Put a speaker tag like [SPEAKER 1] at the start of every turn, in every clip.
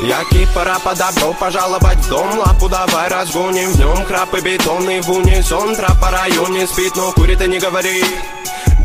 [SPEAKER 1] Таки пора по добро пожаловать в дом Лапу давай разгоним. В нем Крапы бетонный в унисон Трап по районе спит, но курит и не говорит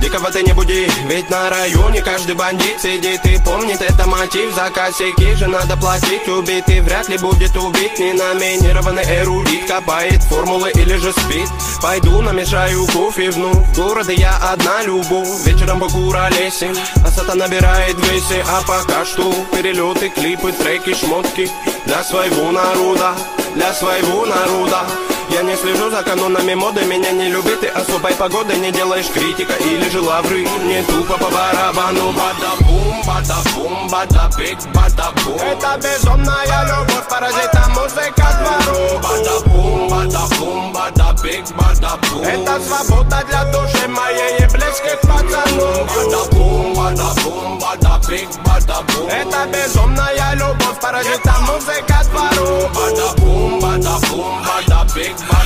[SPEAKER 1] Дикого ты не буди, ведь на районе каждый бандит сидит и помнит Это мотив, за косяки же надо платить. Убитый вряд ли будет убит Ненаминированный эрудит Копает формулы или же спит. Пойду намешаю кофе вновь Города я одна любовь Вечером покуролесим А сата набирает весе А пока что перелеты, клипы, треки, шмотки Для своего народа, для своего народа я не слежу за канонами моды Меня не любит и особой погоды. Не делаешь критика или же лавры. Не тупо по барабану. Бада-бум, бада-бум, бада-бик, бада-бум Это безумная любовь, паразита музыка двору. Бада-бум, бада-бум, бада-бик, бада-бум Это свобода для души моей и близких пацанов Бада-бум, бада-бум, бада-бик, бада-бум Это безумная любовь, паразита музыка двору. Бада-бум, бада-бум, бада-бик,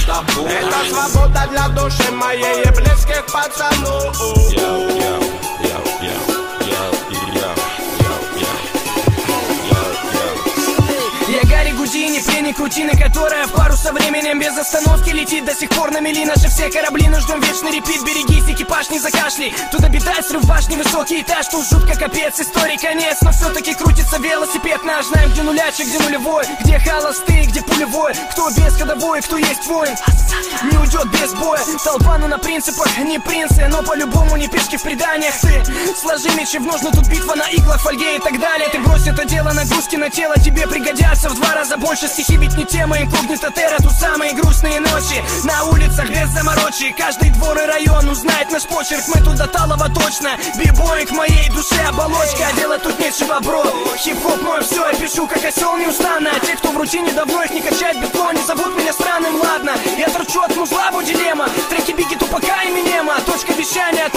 [SPEAKER 1] бада-бум Это свобода для души моей и близких пацанов
[SPEAKER 2] Гудини, пленник рутины, которая в пару со временем без остановки летит До сих пор на мели. Наши все корабли, но ждем вечный репит. Берегись, экипаж, не закашли. Туда беда, срыв башни, высокий этаж. Тут жутко капец, истории конец. Но все-таки крутится велосипед наш. Знаем, где нулячек, где нулевой Где холостые, где пулевой. Кто без ходовой, кто есть воин. Не уйдет без боя. Толпа, ну на принципах, не принцы. Но по-любому не пешки в преданиях. Ты сложи мечи в ножны, тут битва на иглах, фольге и так далее. Ты брось это дело, нагрузки на тело Тебе пригодятся в два раза больше Стихи ведь не тема, инкогнито терра Тут самые грустные ночи. На улицах без заморочи Каждый двор и район узнает наш почерк. Мы тут до талого точно Бибой к моей душе оболочка. А делать тут нечего, бро. Хип-хоп мой все, я пишу как осел неустанно. А те, кто в рутине давно их не качает бетон Не зовут меня странным, ладно. Я торчу от музла, дилемма. Треки Бигги, Тупака и Минема. Точка вещания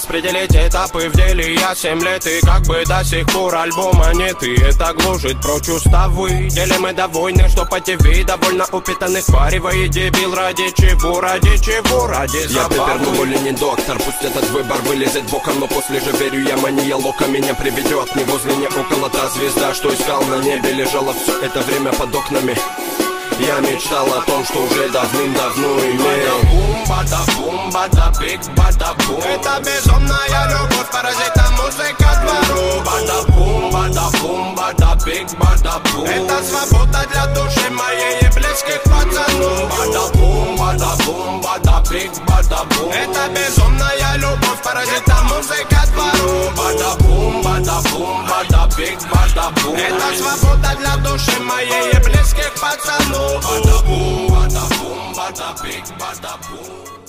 [SPEAKER 1] распределить этапы в деле. Я семь лет и как бы до сих пор альбома нет. И это гложет прочь уставы. Деле мы довольны, что по ТВ довольно упитанных Сваривает дебил ради чего, ради чего, ради
[SPEAKER 3] Я
[SPEAKER 1] забавы.
[SPEAKER 3] Пепер, но не доктор. Пусть этот выбор вылезет боком Но после же верю я мания лока Меня приведет. Не возле, не около Та звезда, что искал на небе. Лежала все это время под окнами Я мечтал о том, что уже давным-давно имел.
[SPEAKER 1] Бум, бада, бум, бада, биг, бада, бум Это безумная любовь, паразита музыка двору. Бада, бум, бада, бум, бада, биг, бада, бум Это свобода для души моей и близких пацанов. Бада, бум, бада, бум, бада, биг, бада, бум Это безумная любовь, паразита музыка двору. Бада, бум, бада, бум, Big bada boom! Eta свобода для души моей и близких пацанов. Big, boom